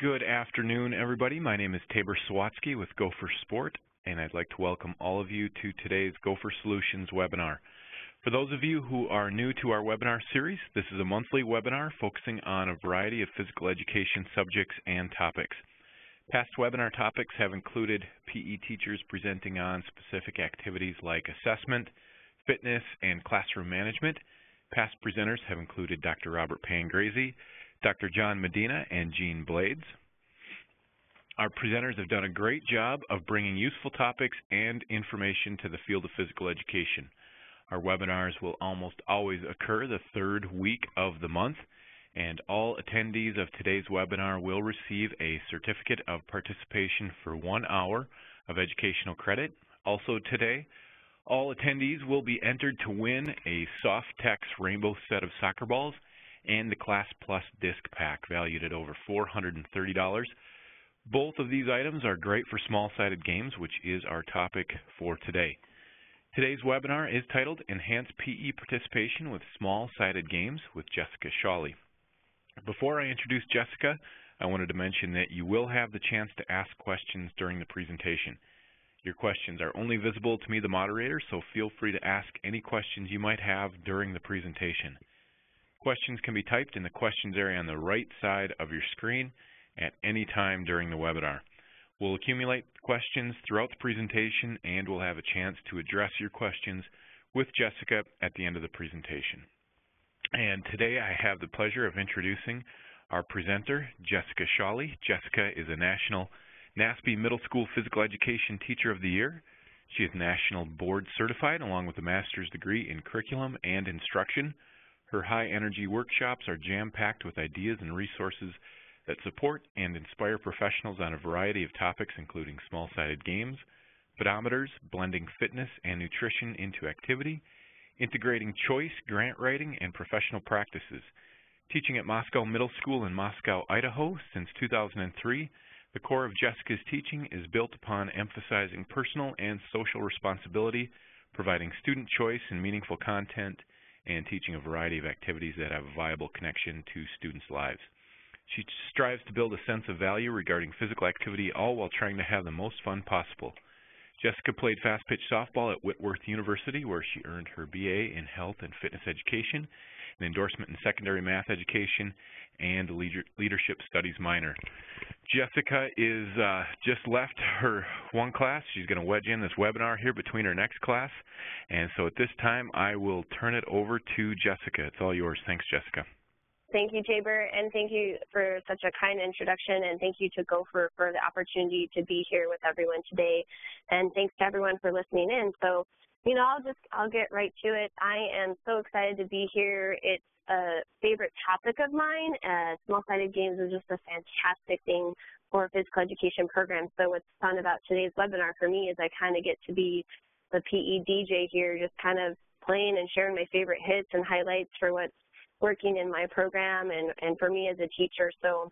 Good afternoon, everybody. My name is Tabor Sawatsky with Gopher Sport, and I'd like to welcome all of you to today's Gopher Solutions webinar. For those of you who are new to our webinar series, this is a monthly webinar focusing on a variety of physical education subjects and topics. Past webinar topics have included PE teachers presenting on specific activities like assessment, fitness, and classroom management. Past presenters have included Dr. Robert Pangrazi, Dr. John Medina, and Jean Blaydes. Our presenters have done a great job of bringing useful topics and information to the field of physical education. Our webinars will almost always occur the third week of the month, and all attendees of today's webinar will receive a certificate of participation for one hour of educational credit. Also today, all attendees will be entered to win a Softex rainbow set of soccer balls and the Class Plus disc pack valued at over $430. Both of these items are great for small-sided games, which is our topic for today. Today's webinar is titled Enhance PE Participation with Small-Sided Games with Jessica Shawley. Before I introduce Jessica, I wanted to mention that you will have the chance to ask questions during the presentation. Your questions are only visible to me, the moderator, so feel free to ask any questions you might have during the presentation. Questions can be typed in the questions area on the right side of your screen at any time during the webinar. We'll accumulate questions throughout the presentation and we'll have a chance to address your questions with Jessica at the end of the presentation. And today I have the pleasure of introducing our presenter, Jessica Shawley. Jessica is a national NASPE Middle School Physical Education Teacher of the Year. She is national board certified along with a master's degree in curriculum and instruction her high-energy workshops are jam-packed with ideas and resources that support and inspire professionals on a variety of topics including small-sided games, pedometers, blending fitness and nutrition into activity, integrating choice, grant writing, and professional practices. Teaching at Moscow Middle School in Moscow, Idaho since 2003, the core of Jessica's teaching is built upon emphasizing personal and social responsibility, providing student choice and meaningful content, and teaching a variety of activities that have a viable connection to students' lives. She strives to build a sense of value regarding physical activity, all while trying to have the most fun possible. Jessica played fast pitch softball at Whitworth University, where she earned her BA in Health and Fitness Education, an endorsement in Secondary Math Education, and Leadership Studies minor. Jessica is uh, just left her one class. She's going to wedge in this webinar here between her next class. And so at this time, I will turn it over to Jessica. It's all yours. Thanks, Jessica. Thank you, Tabor, and thank you for such a kind introduction, and thank you to Gopher for the opportunity to be here with everyone today, and thanks to everyone for listening in. So, you know, I'll just, I'll get right to it. I am so excited to be here. It's a favorite topic of mine. Uh, small-sided games is just a fantastic thing for physical education programs. So what's fun about today's webinar for me is I kind of get to be the PE DJ here, just kind of playing and sharing my favorite hits and highlights for what's working in my program and, and for me as a teacher. So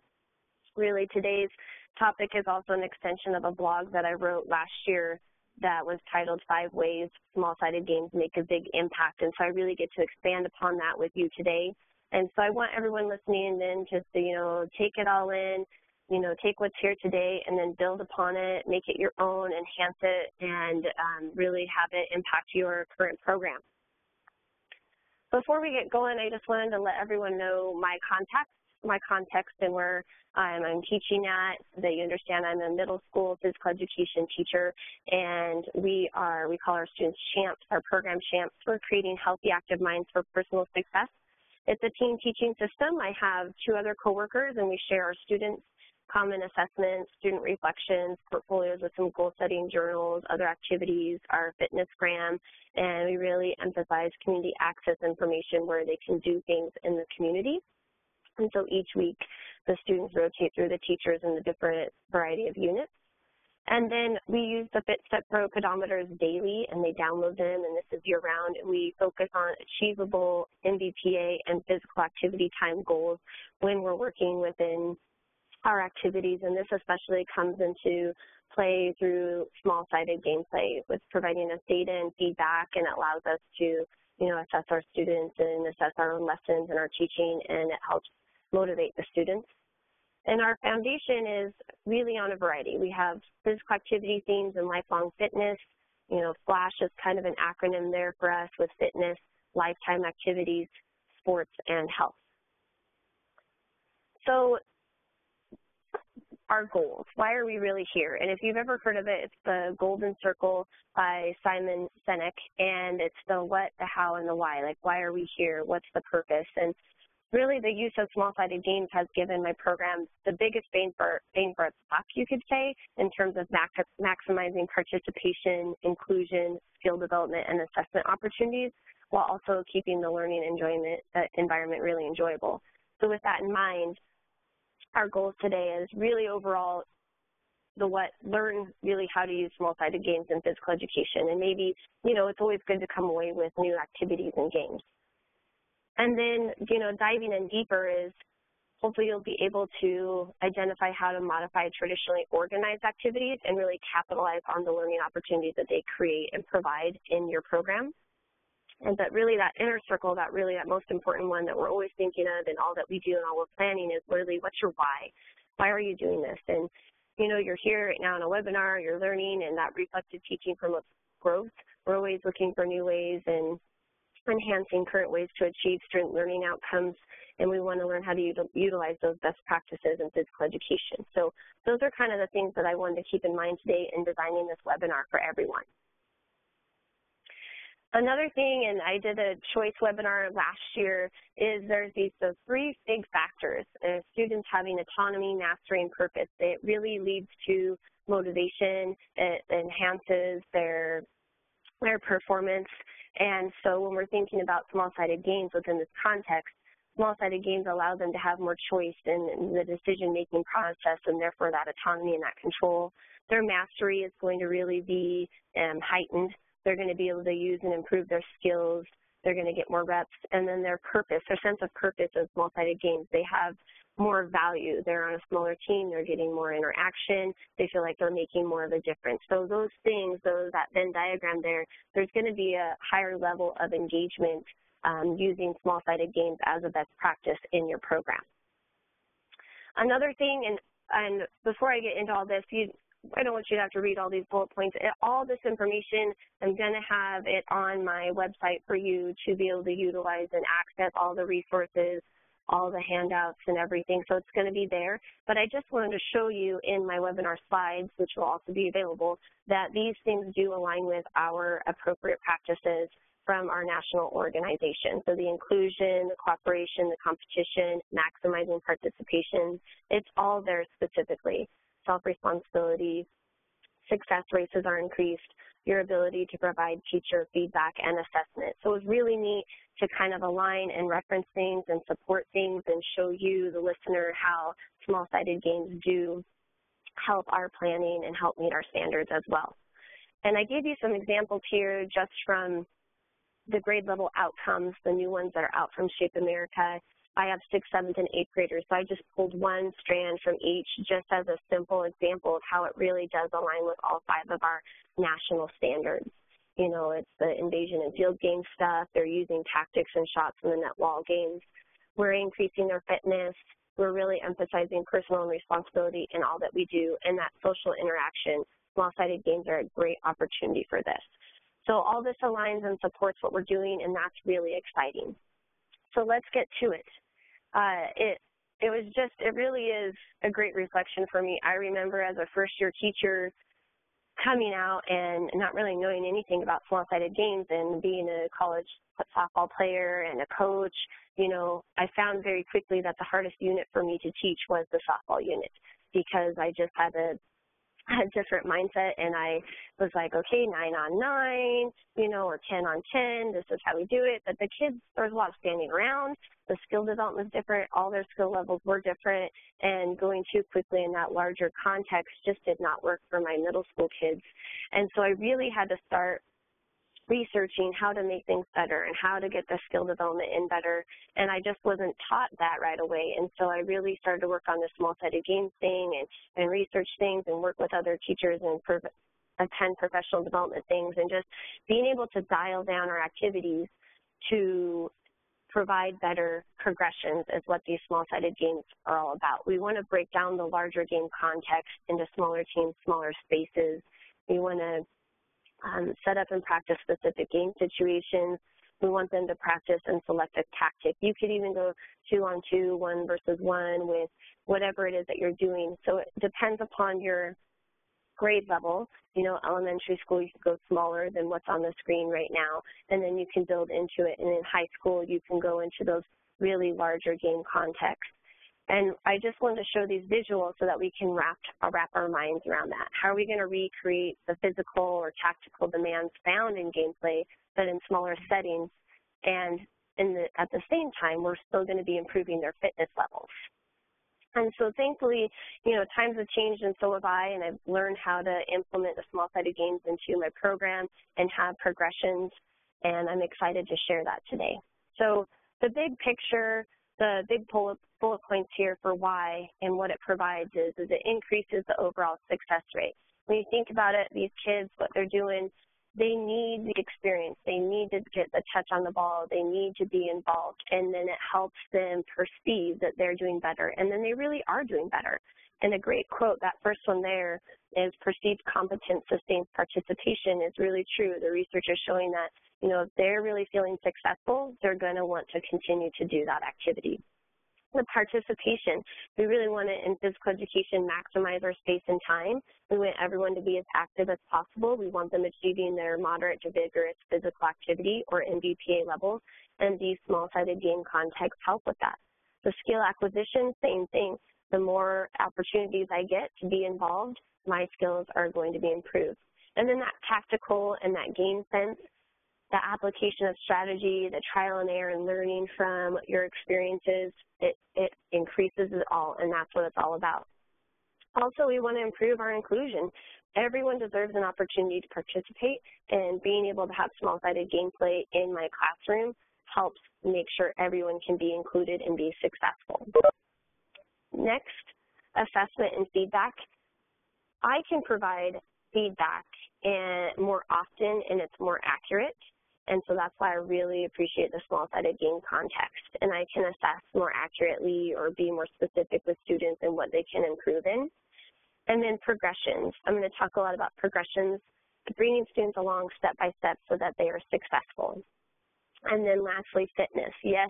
really today's topic is also an extension of a blog that I wrote last year that was titled Five Ways Small-Sided Games Make a Big Impact. And so I really get to expand upon that with you today. And so I want everyone listening in just to, you know, take it all in, you know, take what's here today and then build upon it, make it your own, enhance it, and um, really have it impact your current program. Before we get going, I just wanted to let everyone know my context, my context and where I'm, I'm teaching at, that you understand I'm a middle school physical education teacher, and we are, we call our students CHAMPS, our program CHAMPS. We're creating healthy, active minds for personal success. It's a team teaching system. I have two other coworkers, and we share our students common assessments, student reflections, portfolios with some goal setting journals, other activities, our fitness gram, and we really emphasize community access information where they can do things in the community. And so each week the students rotate through the teachers in the different variety of units. And then we use the FitStep Pro pedometers daily, and they download them, and this is year-round. We focus on achievable MVPA and physical activity time goals when we're working within our activities, and this especially comes into play through small-sided gameplay with providing us data and feedback, and it allows us to, you know, assess our students and assess our own lessons and our teaching, and it helps motivate the students. And our foundation is really on a variety. We have physical activity themes and lifelong fitness. You know, FLASH is kind of an acronym there for us with fitness, lifetime activities, sports, and health. So our goals. Why are we really here? And if you've ever heard of it, it's the Golden Circle by Simon Sinek, and it's the what, the how, and the why. Like, why are we here? What's the purpose? And really, the use of small-sided games has given my program the biggest bang for, bang for its buck, you could say, in terms of max maximizing participation, inclusion, skill development, and assessment opportunities, while also keeping the learning enjoyment uh, environment really enjoyable. So with that in mind, our goals today is really overall the what, learn really how to use small-sided games in physical education. And maybe, you know, it's always good to come away with new activities and games. And then, you know, diving in deeper is hopefully you'll be able to identify how to modify traditionally organized activities and really capitalize on the learning opportunities that they create and provide in your program. And but really that inner circle, that really that most important one that we're always thinking of and all that we do and all we're planning is really what's your why? Why are you doing this? And you know, you're here right now in a webinar, you're learning and that reflective teaching promotes growth. We're always looking for new ways and enhancing current ways to achieve student learning outcomes, and we want to learn how to utilize those best practices in physical education. So those are kind of the things that I wanted to keep in mind today in designing this webinar for everyone. Another thing, and I did a choice webinar last year, is there's these those three big factors. Uh, students having autonomy, mastery, and purpose. It really leads to motivation. It enhances their their performance. And so when we're thinking about small-sided games within this context, small-sided games allow them to have more choice in the decision-making process and therefore that autonomy and that control. Their mastery is going to really be um, heightened they're going to be able to use and improve their skills. They're going to get more reps. And then their purpose, their sense of purpose of small-sided games, they have more value. They're on a smaller team. They're getting more interaction. They feel like they're making more of a difference. So those things, those that Venn diagram there, there's going to be a higher level of engagement um, using small-sided games as a best practice in your program. Another thing, and, and before I get into all this, you, I don't want you to have to read all these bullet points. All this information, I'm going to have it on my website for you to be able to utilize and access all the resources, all the handouts and everything. So it's going to be there. But I just wanted to show you in my webinar slides, which will also be available, that these things do align with our appropriate practices from our national organization. So the inclusion, the cooperation, the competition, maximizing participation, it's all there specifically self-responsibility, success rates are increased, your ability to provide teacher feedback and assessment. So it was really neat to kind of align and reference things and support things and show you, the listener, how small-sided games do help our planning and help meet our standards as well. And I gave you some examples here just from the grade level outcomes, the new ones that are out from Shape America, I have sixth, seventh, and eighth graders, so I just pulled one strand from each just as a simple example of how it really does align with all five of our national standards. You know, it's the invasion and field game stuff. They're using tactics and shots in the net wall games. We're increasing their fitness. We're really emphasizing personal and responsibility in all that we do, and that social interaction. Small-sided games are a great opportunity for this. So all this aligns and supports what we're doing, and that's really exciting. So let's get to it uh, it it was just it really is a great reflection for me. I remember as a first year teacher coming out and not really knowing anything about small-sided games and being a college softball player and a coach, you know, I found very quickly that the hardest unit for me to teach was the softball unit because I just had a a different mindset and I was like, okay, nine on nine, you know, or 10 on 10, this is how we do it. But the kids, there was a lot of standing around. The skill development was different. All their skill levels were different. And going too quickly in that larger context just did not work for my middle school kids. And so I really had to start researching how to make things better and how to get the skill development in better. And I just wasn't taught that right away. And so I really started to work on the small-sided games thing and, and research things and work with other teachers and attend professional development things and just being able to dial down our activities to provide better progressions is what these small-sided games are all about. We want to break down the larger game context into smaller teams, smaller spaces. We want to um, set up and practice specific game situations. We want them to practice and select a tactic. You could even go two on two, one versus one with whatever it is that you're doing. So it depends upon your grade level. You know, elementary school, you can go smaller than what's on the screen right now, and then you can build into it. And in high school, you can go into those really larger game contexts. And I just wanted to show these visuals so that we can wrap, uh, wrap our minds around that. How are we going to recreate the physical or tactical demands found in gameplay, but in smaller settings? And the, at the same time, we're still going to be improving their fitness levels. And so thankfully, you know, times have changed and so have I, and I've learned how to implement the small-sided games into my program and have progressions, and I'm excited to share that today. So the big picture, the big bullet, bullet points here for why and what it provides is, is it increases the overall success rate. When you think about it, these kids, what they're doing they need the experience. They need to get the touch on the ball. They need to be involved. And then it helps them perceive that they're doing better. And then they really are doing better. And a great quote, that first one there is perceived competence sustains participation is really true. The research is showing that, you know, if they're really feeling successful, they're going to want to continue to do that activity the participation. We really want to, in physical education, maximize our space and time. We want everyone to be as active as possible. We want them achieving their moderate to vigorous physical activity or MVPA levels, and these small-sided game contexts help with that. The skill acquisition, same thing. The more opportunities I get to be involved, my skills are going to be improved. And then that tactical and that game sense, the application of strategy, the trial and error and learning from your experiences, it, it increases it all, and that's what it's all about. Also, we want to improve our inclusion. Everyone deserves an opportunity to participate, and being able to have small-sided gameplay in my classroom helps make sure everyone can be included and be successful. Next, assessment and feedback. I can provide feedback more often and it's more accurate and so that's why I really appreciate the small-sided game context. And I can assess more accurately or be more specific with students and what they can improve in. And then progressions. I'm going to talk a lot about progressions, bringing students along step by step so that they are successful. And then lastly, fitness. Yes,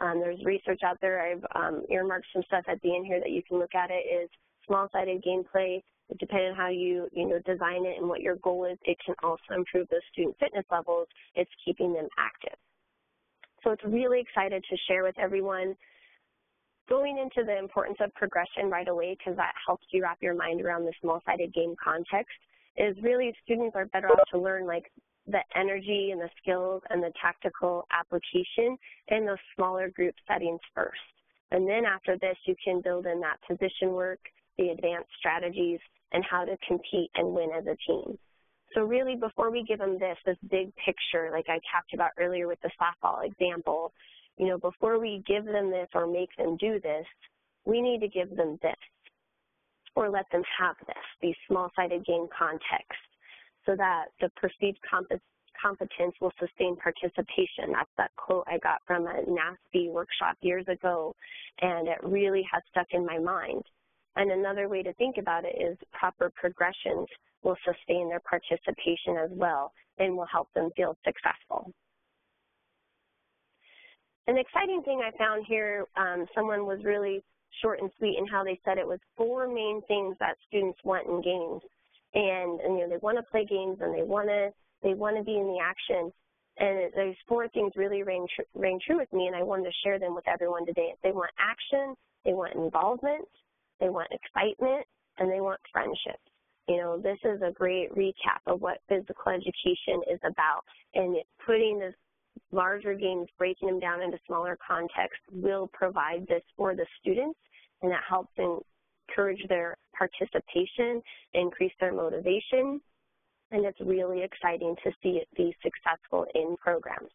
um, there's research out there. I've um, earmarked some stuff at the end here that you can look at it is small-sided gameplay depending on how you, you know, design it and what your goal is, it can also improve those student fitness levels. It's keeping them active. So it's really excited to share with everyone going into the importance of progression right away because that helps you wrap your mind around the small-sided game context is really students are better off to learn like the energy and the skills and the tactical application in those smaller group settings first. And then after this, you can build in that position work, the advanced strategies, and how to compete and win as a team. So really, before we give them this, this big picture, like I talked about earlier with the softball example, you know, before we give them this or make them do this, we need to give them this or let them have this, these small-sided game contexts, so that the perceived competence will sustain participation. That's that quote I got from a NASPE workshop years ago, and it really has stuck in my mind. And another way to think about it is proper progressions will sustain their participation as well and will help them feel successful. An exciting thing I found here, um, someone was really short and sweet in how they said it was four main things that students want in games. And, and you know, they want to play games and they want to they want to be in the action. And those four things really rang, tr rang true with me, and I wanted to share them with everyone today. They want action, they want involvement, they want excitement, and they want friendship. You know, this is a great recap of what physical education is about, and putting this larger games, breaking them down into smaller contexts will provide this for the students, and that helps encourage their participation, increase their motivation, and it's really exciting to see it be successful in programs.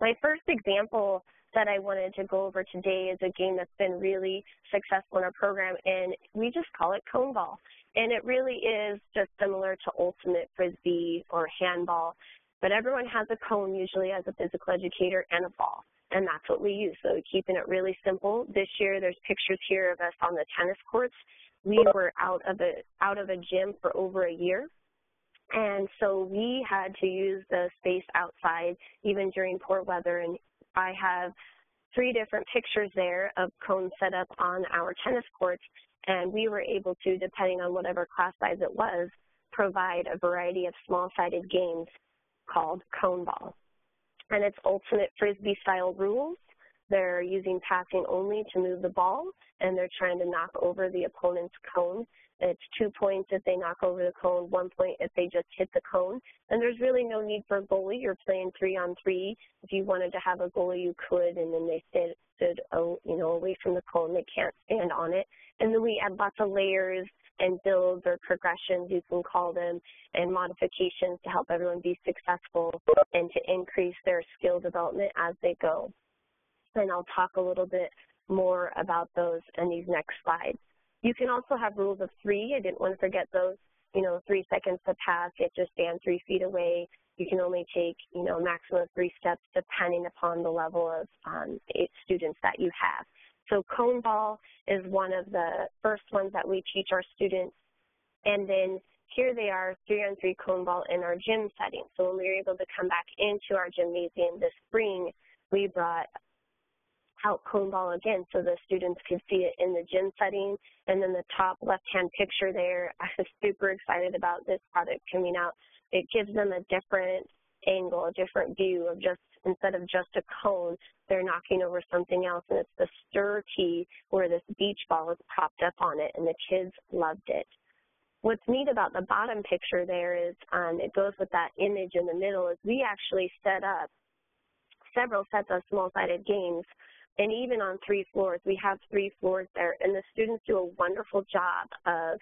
My first example that I wanted to go over today is a game that's been really successful in our program, and we just call it cone ball. And it really is just similar to ultimate frisbee or handball. But everyone has a cone usually as a physical educator and a ball, and that's what we use. So keeping it really simple. This year there's pictures here of us on the tennis courts. We were out of a out of a gym for over a year. And so we had to use the space outside even during poor weather. And I have three different pictures there of cones set up on our tennis courts. And we were able to, depending on whatever class size it was, provide a variety of small-sided games called cone ball. And it's ultimate frisbee style rules. They're using passing only to move the ball, and they're trying to knock over the opponent's cone. It's two points if they knock over the cone, one point if they just hit the cone. And there's really no need for a goalie. You're playing three on three. If you wanted to have a goalie, you could, and then they stood, stood oh, you know, away from the cone. They can't stand on it. And then we add lots of layers and builds or progressions, you can call them, and modifications to help everyone be successful and to increase their skill development as they go. And I'll talk a little bit more about those in these next slides. You can also have rules of three. I didn't want to forget those. You know, three seconds to pass, you have to stand three feet away. You can only take, you know, maximum of three steps depending upon the level of um, students that you have. So cone ball is one of the first ones that we teach our students. And then here they are, three on three cone ball in our gym setting. So when we were able to come back into our gymnasium this spring, we brought out cone ball again so the students could see it in the gym setting. And then the top left-hand picture there, I was super excited about this product coming out. It gives them a different angle, a different view of just instead of just a cone, they're knocking over something else, and it's the stir tee where this beach ball is propped up on it, and the kids loved it. What's neat about the bottom picture there is um, it goes with that image in the middle is we actually set up several sets of small-sided games and even on three floors, we have three floors there, and the students do a wonderful job of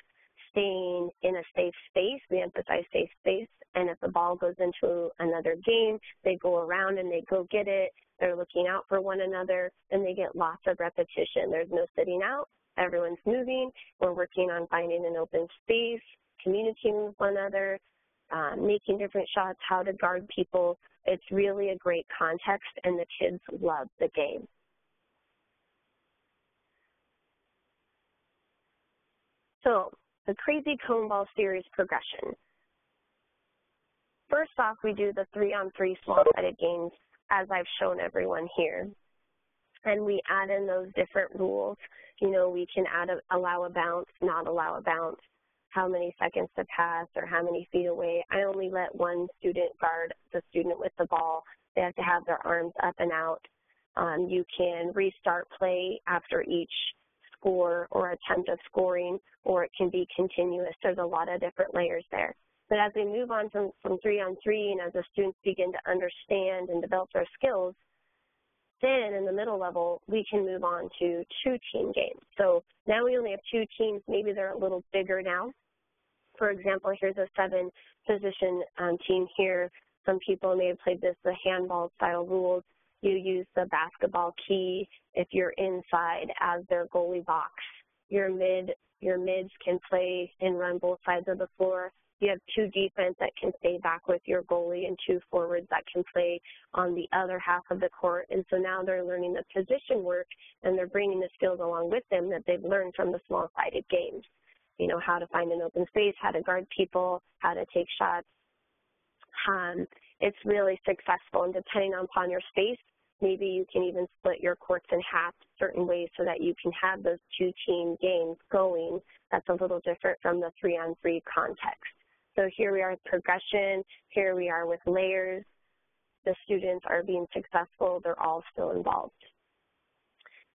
staying in a safe space. We emphasize safe space and if the ball goes into another game, they go around and they go get it. They're looking out for one another, and they get lots of repetition. There's no sitting out. Everyone's moving. We're working on finding an open space, communicating with one another, um, making different shots, how to guard people. It's really a great context, and the kids love the game. So the Crazy Cone Ball Series progression. First off, we do the three-on-three small-sided games as I've shown everyone here. And we add in those different rules. You know, we can add a, allow a bounce, not allow a bounce, how many seconds to pass or how many feet away. I only let one student guard the student with the ball. They have to have their arms up and out. Um, you can restart play after each score or attempt of scoring, or it can be continuous. There's a lot of different layers there. But as we move on from, from three on three and as the students begin to understand and develop their skills, then in the middle level, we can move on to two team games. So now we only have two teams. Maybe they're a little bigger now. For example, here's a seven position um, team here. Some people may have played this, the handball style rules. You use the basketball key if you're inside as their goalie box. Your mid, your mids can play and run both sides of the floor you have two defense that can stay back with your goalie and two forwards that can play on the other half of the court. And so now they're learning the position work and they're bringing the skills along with them that they've learned from the small-sided games. You know, how to find an open space, how to guard people, how to take shots. Um, it's really successful and depending upon your space, maybe you can even split your courts in half certain ways so that you can have those two team games going. That's a little different from the three on three context. So here we are with progression, here we are with layers. The students are being successful, they're all still involved.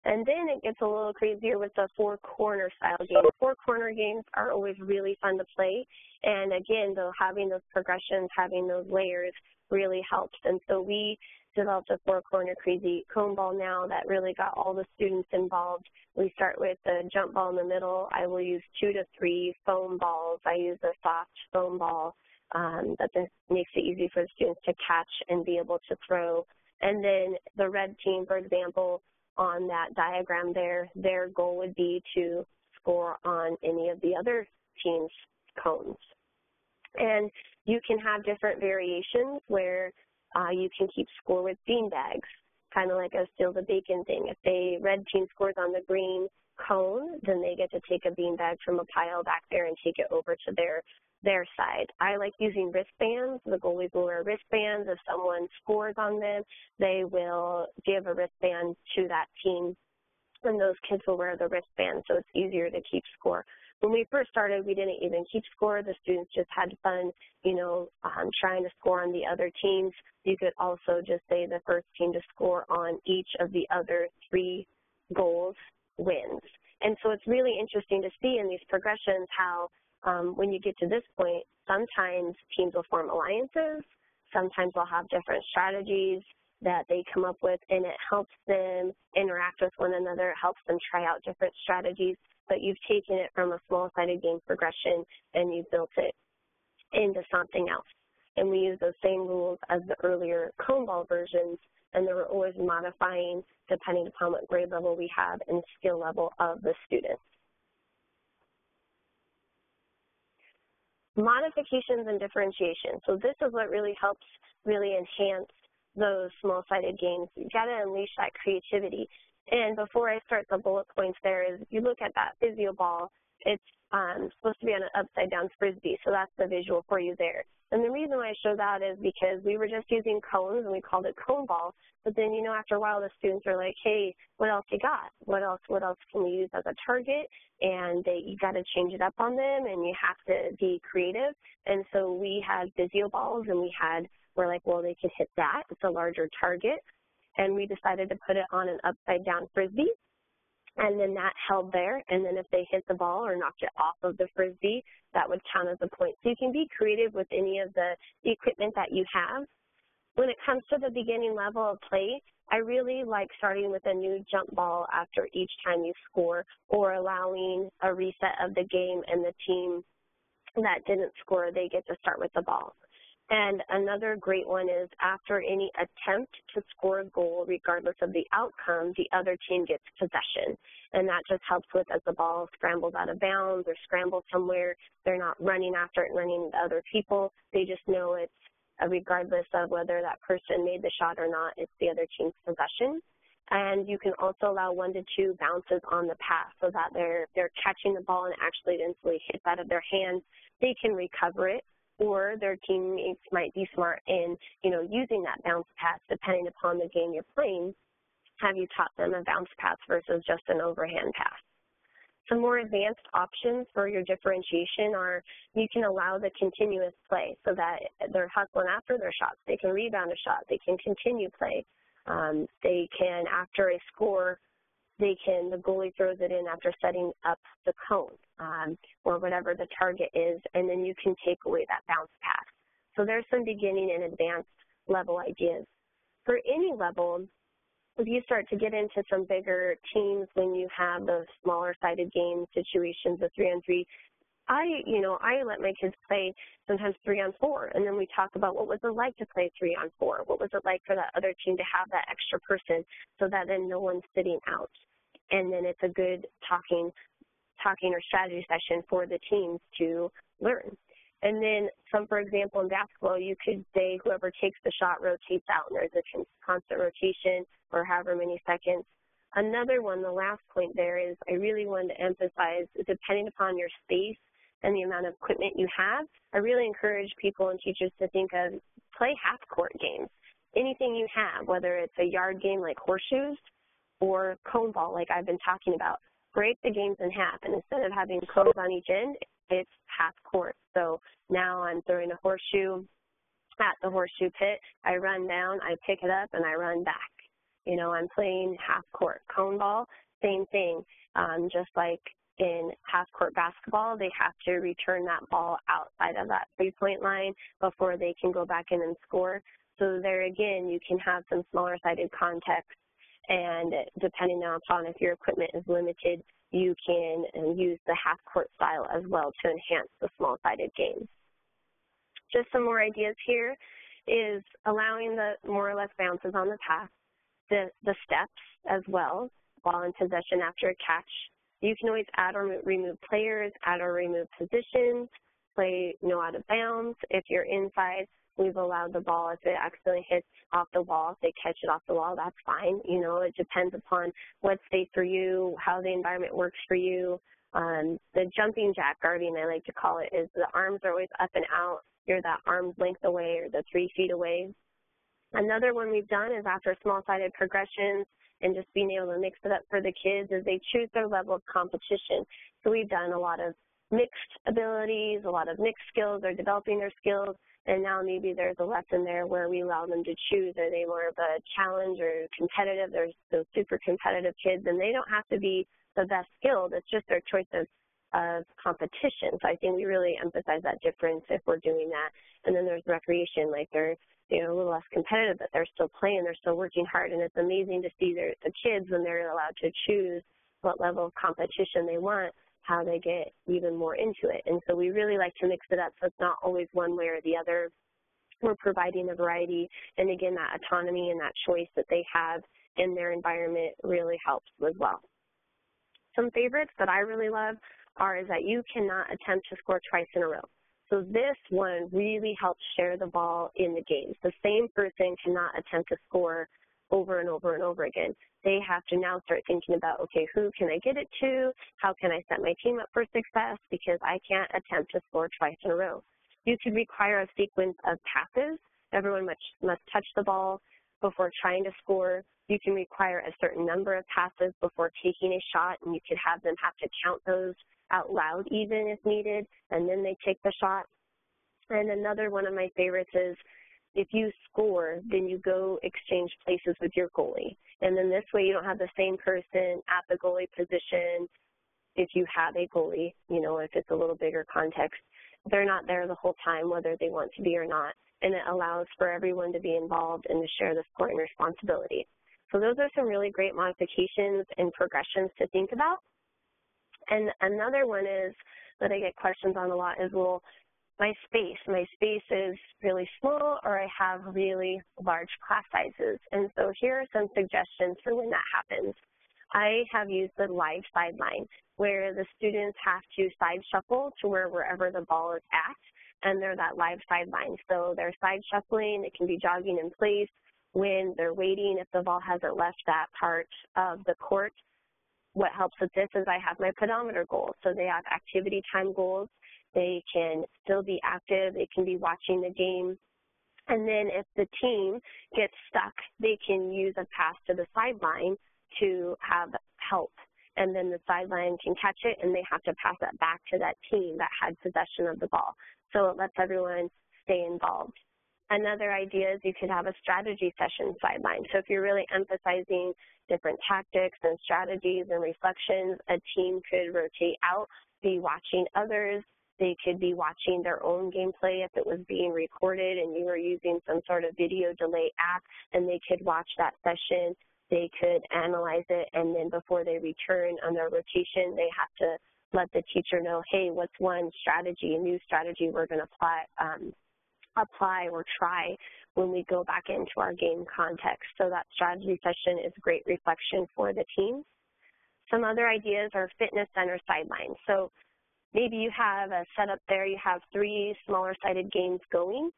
And then it gets a little crazier with the four corner style games. Four corner games are always really fun to play. And again, though, having those progressions, having those layers really helps. And so we developed a four-corner crazy cone ball now that really got all the students involved. We start with the jump ball in the middle. I will use two to three foam balls. I use a soft foam ball um, that makes it easy for the students to catch and be able to throw. And then the red team, for example, on that diagram there, their goal would be to score on any of the other team's cones. And you can have different variations where uh, you can keep score with bean bags, kind of like a steal the bacon thing. If the red team scores on the green cone, then they get to take a bean bag from a pile back there and take it over to their their side. I like using wristbands. The goalies will wear wristbands. If someone scores on them, they will give a wristband to that team, and those kids will wear the wristband, so it's easier to keep score. When we first started, we didn't even keep score. The students just had fun, you know, um, trying to score on the other teams. You could also just say the first team to score on each of the other three goals wins. And so it's really interesting to see in these progressions how um, when you get to this point, sometimes teams will form alliances, sometimes they'll have different strategies that they come up with, and it helps them interact with one another, it helps them try out different strategies, but you've taken it from a small-sided game progression and you've built it into something else. And we use those same rules as the earlier cone ball versions, and they were always modifying depending upon what grade level we have and skill level of the students. Modifications and differentiation. So this is what really helps really enhance those small-sided games. You've got to unleash that creativity. And before I start the bullet points there is you look at that physio ball, it's um, supposed to be on an upside down frisbee, so that's the visual for you there. And the reason why I show that is because we were just using cones and we called it cone ball. But then, you know, after a while the students are like, hey, what else you got? What else, what else can we use as a target? And they, you got to change it up on them and you have to be creative. And so we had physio balls and we had, we're like, well, they can hit that. It's a larger target. And we decided to put it on an upside down frisbee and then that held there, and then if they hit the ball or knocked it off of the frisbee, that would count as a point. So you can be creative with any of the, the equipment that you have. When it comes to the beginning level of play, I really like starting with a new jump ball after each time you score or allowing a reset of the game and the team that didn't score, they get to start with the ball. And another great one is after any attempt to score a goal, regardless of the outcome, the other team gets possession. And that just helps with as the ball scrambles out of bounds or scrambles somewhere, they're not running after it and running into other people. They just know it's uh, regardless of whether that person made the shot or not, it's the other team's possession. And you can also allow one to two bounces on the pass so that they're they're catching the ball and actually instantly hits out of their hands. They can recover it or their teammates might be smart in, you know, using that bounce pass depending upon the game you're playing. Have you taught them a bounce pass versus just an overhand pass? Some more advanced options for your differentiation are you can allow the continuous play so that they're hustling after their shots. They can rebound a shot. They can continue play. Um, they can, after a score, they can, the goalie throws it in after setting up the cone um, or whatever the target is, and then you can take away that bounce pass. So there's some beginning and advanced level ideas. For any level, if you start to get into some bigger teams when you have those smaller sided game situations the three on three, I, you know, I let my kids play sometimes three on four, and then we talk about what was it like to play three on four? What was it like for that other team to have that extra person so that then no one's sitting out? And then it's a good talking, talking or strategy session for the teams to learn. And then some, for example, in basketball, you could say whoever takes the shot rotates out, and there's a constant rotation for however many seconds. Another one, the last point there is I really wanted to emphasize, depending upon your space and the amount of equipment you have, I really encourage people and teachers to think of play half court games. Anything you have, whether it's a yard game like horseshoes or cone ball like I've been talking about, break the games in half. And instead of having cones on each end, it's half court. So now I'm throwing a horseshoe at the horseshoe pit. I run down, I pick it up, and I run back. You know, I'm playing half court cone ball, same thing. Um, just like in half-court basketball, they have to return that ball outside of that three-point line before they can go back in and score. So there again, you can have some smaller-sided context, and depending upon if your equipment is limited, you can um, use the half-court style as well to enhance the small-sided game. Just some more ideas here is allowing the more or less bounces on the pass, the, the steps as well, while in possession after a catch, you can always add or remove players, add or remove positions. play no out of bounds. If you're inside, we've allowed the ball, if it accidentally hits off the wall, if they catch it off the wall, that's fine. You know, it depends upon what's safe for you, how the environment works for you. Um, the jumping jack guarding, I like to call it, is the arms are always up and out. You're that arm's length away or the three feet away. Another one we've done is after small-sided progressions and just being able to mix it up for the kids as they choose their level of competition. So we've done a lot of mixed abilities, a lot of mixed skills, they're developing their skills, and now maybe there's a lesson there where we allow them to choose, are they more of a challenge or competitive, there's those super competitive kids, and they don't have to be the best skilled, it's just their choice of, of competition. So I think we really emphasize that difference if we're doing that. And then there's recreation, like they're you know, a little less competitive, but they're still playing, they're still working hard, and it's amazing to see their, the kids when they're allowed to choose what level of competition they want how they get even more into it. And so we really like to mix it up so it's not always one way or the other. We're providing a variety, and again, that autonomy and that choice that they have in their environment really helps as well. Some favorites that I really love are is that you cannot attempt to score twice in a row. So this one really helps share the ball in the games. The same person cannot attempt to score over and over and over again. They have to now start thinking about, okay, who can I get it to? How can I set my team up for success? Because I can't attempt to score twice in a row. You could require a sequence of passes. Everyone must, must touch the ball before trying to score. You can require a certain number of passes before taking a shot, and you could have them have to count those out loud even if needed, and then they take the shot. And another one of my favorites is if you score, then you go exchange places with your goalie. And then this way you don't have the same person at the goalie position if you have a goalie, you know, if it's a little bigger context. They're not there the whole time, whether they want to be or not. And it allows for everyone to be involved and to share the scoring responsibility. So those are some really great modifications and progressions to think about. And another one is that I get questions on a lot is, well, my space. My space is really small or I have really large class sizes. And so here are some suggestions for when that happens. I have used the live sideline where the students have to side shuffle to where wherever the ball is at and they're that live sideline. So they're side shuffling, it can be jogging in place when they're waiting if the ball hasn't left that part of the court. What helps with this is I have my pedometer goals. So they have activity time goals they can still be active. They can be watching the game. And then if the team gets stuck, they can use a pass to the sideline to have help. And then the sideline can catch it and they have to pass that back to that team that had possession of the ball. So it lets everyone stay involved. Another idea is you could have a strategy session sideline. So if you're really emphasizing different tactics and strategies and reflections, a team could rotate out, be watching others, they could be watching their own gameplay if it was being recorded and you were using some sort of video delay app and they could watch that session. They could analyze it and then before they return on their rotation, they have to let the teacher know, hey, what's one strategy, a new strategy we're going to apply, um, apply or try when we go back into our game context. So that strategy session is great reflection for the team. Some other ideas are fitness center sidelines. So maybe you have a setup there, you have three smaller sided games going,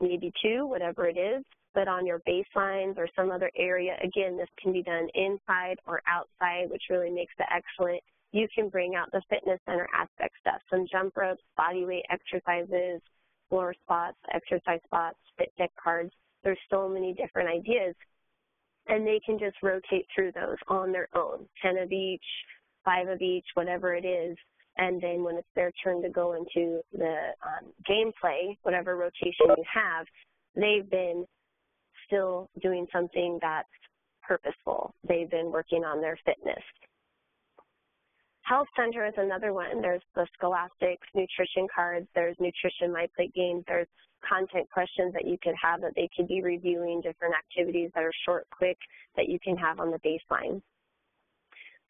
maybe two, whatever it is, but on your baselines or some other area, again, this can be done inside or outside, which really makes it excellent. You can bring out the fitness center aspect stuff, some jump ropes, body weight exercises, floor spots, exercise spots, FitDeck cards. There's so many different ideas. And they can just rotate through those on their own, 10 of each, five of each, whatever it is, and then when it's their turn to go into the um, gameplay, whatever rotation you have, they've been still doing something that's purposeful. They've been working on their fitness. Health Center is another one. There's the Scholastics nutrition cards. There's Nutrition My Plate games. There's content questions that you could have that they could be reviewing, different activities that are short, quick, that you can have on the baseline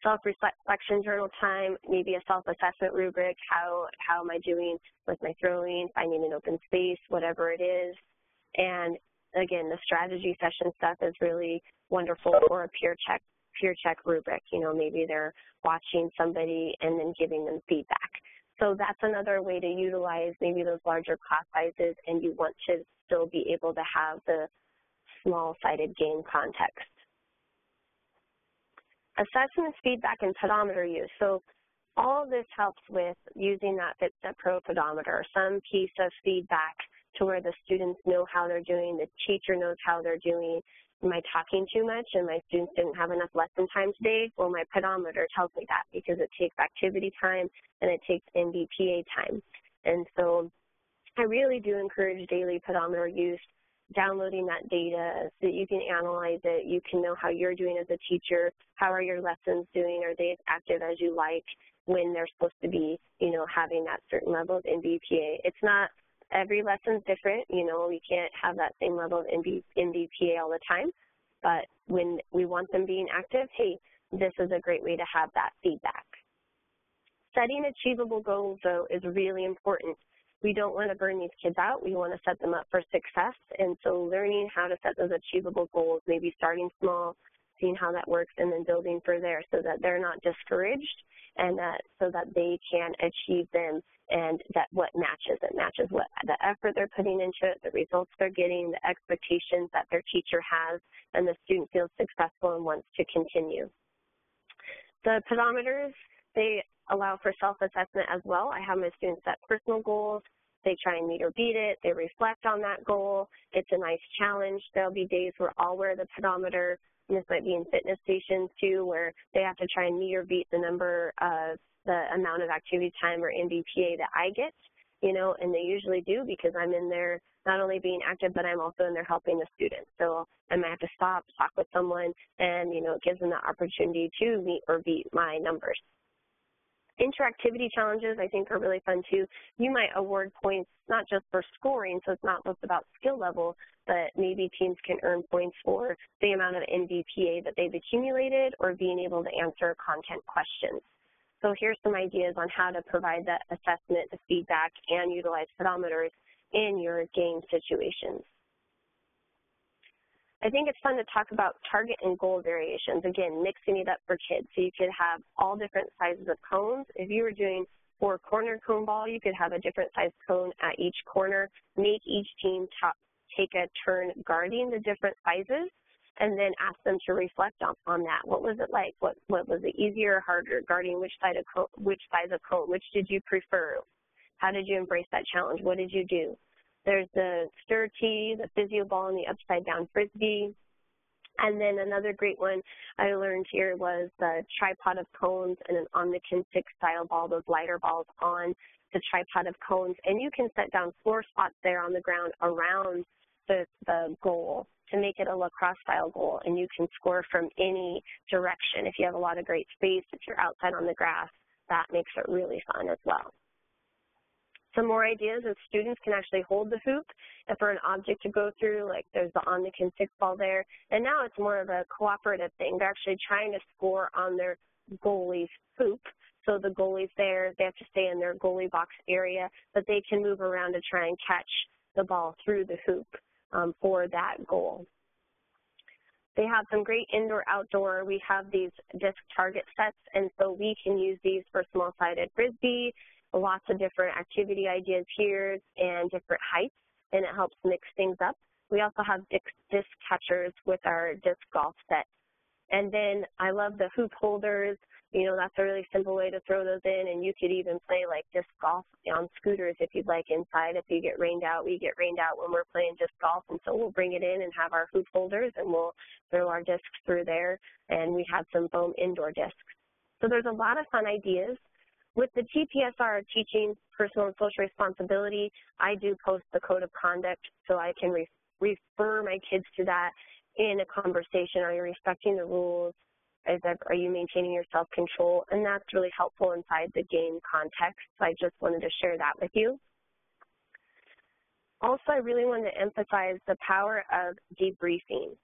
self-reflection journal time, maybe a self-assessment rubric, how, how am I doing with my throwing, finding an open space, whatever it is. And again, the strategy session stuff is really wonderful for a peer check, peer check rubric. You know, maybe they're watching somebody and then giving them feedback. So that's another way to utilize maybe those larger class sizes and you want to still be able to have the small-sided game context. Assessments, feedback, and pedometer use. So all this helps with using that FitStep Pro pedometer, some piece of feedback to where the students know how they're doing, the teacher knows how they're doing. Am I talking too much and my students didn't have enough lesson time today? Well, my pedometer tells me that because it takes activity time and it takes MVPA time. And so I really do encourage daily pedometer use, downloading that data so that you can analyze it. You can know how you're doing as a teacher. How are your lessons doing? Are they as active as you like when they're supposed to be, you know, having that certain level of MVPA? It's not every lesson's different. You know, we can't have that same level of MVPA all the time. But when we want them being active, hey, this is a great way to have that feedback. Setting achievable goals, though, is really important. We don't want to burn these kids out. We want to set them up for success. And so learning how to set those achievable goals, maybe starting small, seeing how that works, and then building for there so that they're not discouraged and that so that they can achieve them and that what matches it matches what the effort they're putting into it, the results they're getting, the expectations that their teacher has, and the student feels successful and wants to continue. The pedometers, they allow for self-assessment as well. I have my students set personal goals. They try and meet or beat it. They reflect on that goal. It's a nice challenge. There'll be days where I'll wear the pedometer and this might be in fitness stations too, where they have to try and meet or beat the number of the amount of activity time or MVPA that I get, you know, and they usually do because I'm in there not only being active, but I'm also in there helping the students. So I might have to stop, talk with someone, and, you know, it gives them the opportunity to meet or beat my numbers. Interactivity challenges I think are really fun too. You might award points not just for scoring, so it's not just about skill level, but maybe teams can earn points for the amount of MVPA that they've accumulated or being able to answer content questions. So here's some ideas on how to provide that assessment, the feedback, and utilize pedometers in your game situations. I think it's fun to talk about target and goal variations. Again, mixing it up for kids. So you could have all different sizes of cones. If you were doing four corner cone ball, you could have a different size cone at each corner. Make each team take a turn guarding the different sizes and then ask them to reflect on, on that. What was it like? What, what was it easier or harder guarding which side of cone, which size of cone? Which did you prefer? How did you embrace that challenge? What did you do? There's the stir tee, the physio ball, and the upside down frisbee. And then another great one I learned here was the tripod of cones and an Omnikin 6 style ball, those lighter balls on the tripod of cones. And you can set down floor spots there on the ground around the, the goal to make it a lacrosse style goal. And you can score from any direction. If you have a lot of great space, if you're outside on the grass, that makes it really fun as well. Some more ideas is students can actually hold the hoop for an object to go through, like there's the Omnikin six ball there. And now it's more of a cooperative thing. They're actually trying to score on their goalie's hoop. So the goalie's there, they have to stay in their goalie box area, but they can move around to try and catch the ball through the hoop um, for that goal. They have some great indoor-outdoor. We have these disc target sets, and so we can use these for small-sided frisbee, lots of different activity ideas here and different heights, and it helps mix things up. We also have disc, disc catchers with our disc golf set. And then I love the hoop holders. You know, that's a really simple way to throw those in, and you could even play like disc golf on scooters if you'd like inside. If you get rained out, we get rained out when we're playing disc golf, and so we'll bring it in and have our hoop holders, and we'll throw our discs through there, and we have some foam indoor discs. So there's a lot of fun ideas. With the TPSR teaching personal and social responsibility, I do post the code of conduct so I can re refer my kids to that in a conversation. Are you respecting the rules? That, are you maintaining your self-control? And that's really helpful inside the game context. So I just wanted to share that with you. Also, I really want to emphasize the power of debriefing.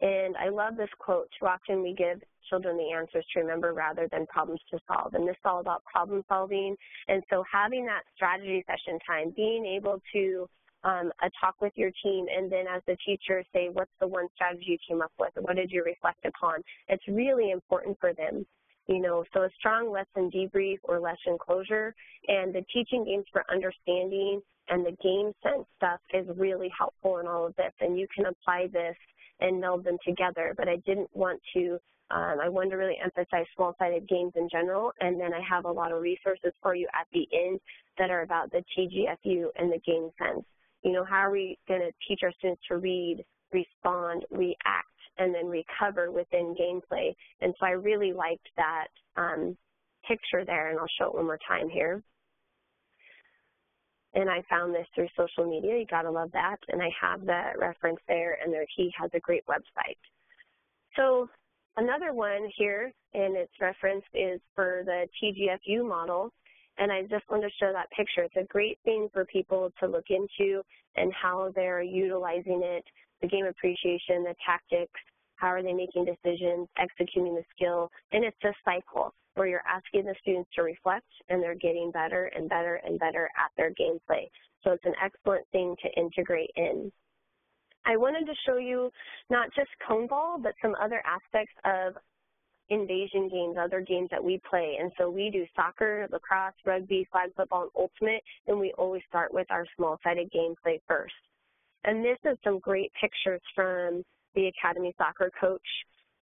And I love this quote, too often we give children the answers to remember rather than problems to solve. And this is all about problem solving. And so having that strategy session time, being able to um, a talk with your team and then as the teacher say, what's the one strategy you came up with? What did you reflect upon? It's really important for them. you know, so a strong lesson debrief or lesson closure and the teaching games for understanding and the game sense stuff is really helpful in all of this and you can apply this and meld them together. But I didn't want to, um, I wanted to really emphasize small-sided games in general and then I have a lot of resources for you at the end that are about the TGFU and the game sense. You know, how are we going to teach our students to read, respond, react, and then recover within gameplay. And so I really liked that um, picture there, and I'll show it one more time here. And I found this through social media. You gotta love that. And I have the reference there, and there he has a great website. So another one here, and its referenced, is for the TGFU model. And I just want to show that picture. It's a great thing for people to look into and how they're utilizing it the game appreciation, the tactics, how are they making decisions, executing the skill, and it's a cycle where you're asking the students to reflect and they're getting better and better and better at their gameplay. So it's an excellent thing to integrate in. I wanted to show you not just cone ball, but some other aspects of invasion games, other games that we play. And so we do soccer, lacrosse, rugby, flag football, and ultimate, and we always start with our small-sided gameplay first. And this is some great pictures from the Academy soccer coach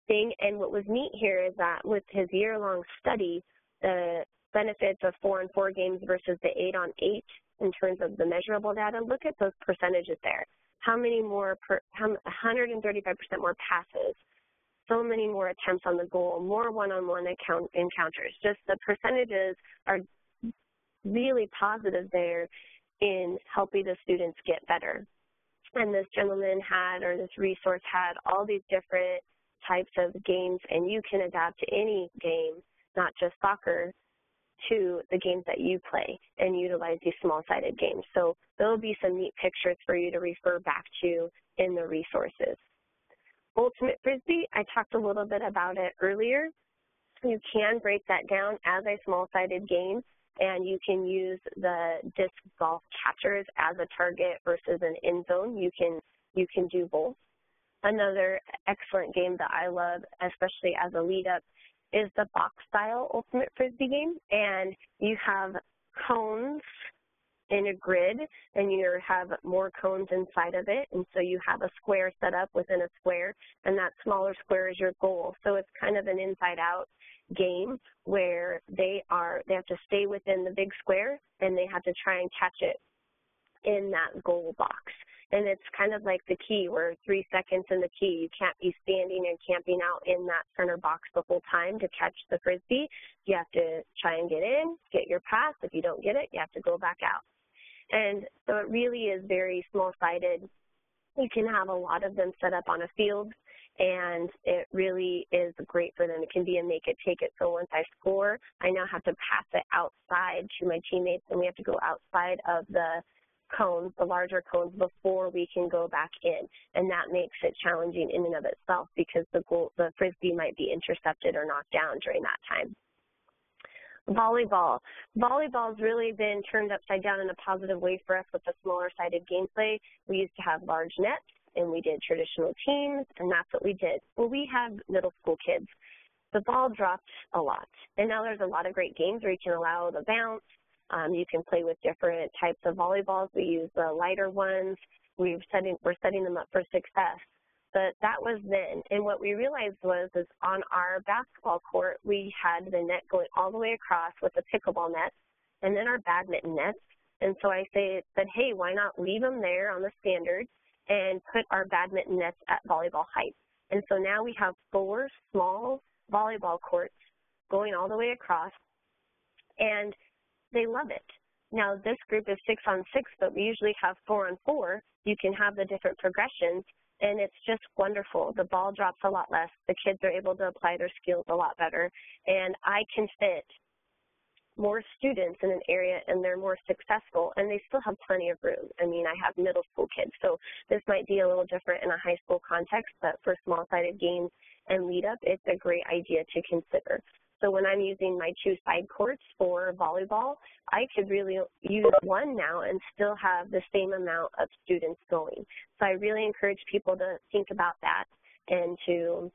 thing. And what was neat here is that with his year-long study, the benefits of four on four games versus the eight on eight in terms of the measurable data, look at those percentages there. How many more, per, how, 135% more passes, so many more attempts on the goal, more one-on-one -on -one encounters. Just the percentages are really positive there in helping the students get better and this gentleman had or this resource had all these different types of games and you can adapt any game, not just soccer, to the games that you play and utilize these small-sided games. So there'll be some neat pictures for you to refer back to in the resources. Ultimate Frisbee, I talked a little bit about it earlier. You can break that down as a small-sided game and you can use the disc golf catchers as a target versus an end zone. You can you can do both. Another excellent game that I love, especially as a lead up, is the box style ultimate frisbee game, and you have cones in a grid and you have more cones inside of it. And so you have a square set up within a square and that smaller square is your goal. So it's kind of an inside out game where they are they have to stay within the big square and they have to try and catch it in that goal box. And it's kind of like the key where three seconds in the key, you can't be standing and camping out in that center box the whole time to catch the frisbee. You have to try and get in, get your pass. If you don't get it, you have to go back out. And so it really is very small-sided. You can have a lot of them set up on a field and it really is great for them. It can be a make it, take it. So once I score, I now have to pass it outside to my teammates, and we have to go outside of the cones, the larger cones, before we can go back in. And that makes it challenging in and of itself because the goal, the frisbee might be intercepted or knocked down during that time. Volleyball. Volleyball's really been turned upside down in a positive way for us with the smaller sided gameplay. We used to have large nets and we did traditional teams, and that's what we did. Well, we have middle school kids. The ball dropped a lot, and now there's a lot of great games where you can allow the bounce. Um, you can play with different types of volleyballs. We use the lighter ones. We've setting, we're setting them up for success. But that was then, and what we realized was is on our basketball court, we had the net going all the way across with the pickleball net, and then our badminton nets. And so I say, said, hey, why not leave them there on the standard and put our badminton nets at volleyball height. And so now we have four small volleyball courts going all the way across, and they love it. Now this group is six on six, but we usually have four on four. You can have the different progressions, and it's just wonderful. The ball drops a lot less. The kids are able to apply their skills a lot better, and I can fit more students in an area and they're more successful and they still have plenty of room. I mean, I have middle school kids, so this might be a little different in a high school context, but for small-sided games and lead up, it's a great idea to consider. So when I'm using my two side courts for volleyball, I could really use one now and still have the same amount of students going. So I really encourage people to think about that and to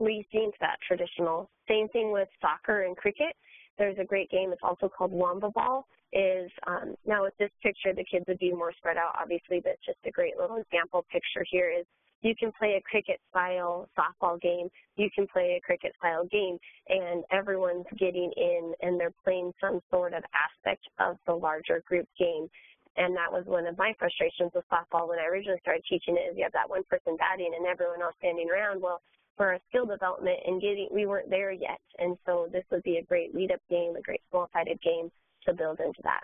rethink that traditional. Same thing with soccer and cricket. There's a great game, it's also called Wamba Ball, is, um, now with this picture, the kids would be more spread out, obviously, but just a great little example picture here is you can play a cricket-style softball game, you can play a cricket-style game, and everyone's getting in and they're playing some sort of aspect of the larger group game. And that was one of my frustrations with softball when I originally started teaching it is you have that one person batting and everyone else standing around. Well, for our skill development and getting, we weren't there yet. And so this would be a great lead-up game, a great small-sided game to build into that.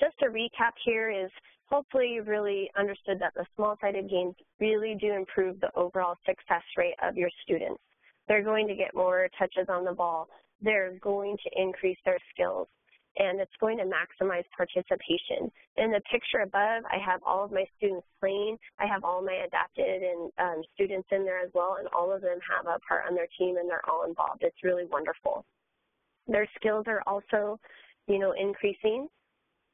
Just a recap here is hopefully you really understood that the small-sided games really do improve the overall success rate of your students. They're going to get more touches on the ball. They're going to increase their skills and it's going to maximize participation. In the picture above, I have all of my students playing. I have all my adapted and um, students in there as well, and all of them have a part on their team and they're all involved. It's really wonderful. Their skills are also, you know, increasing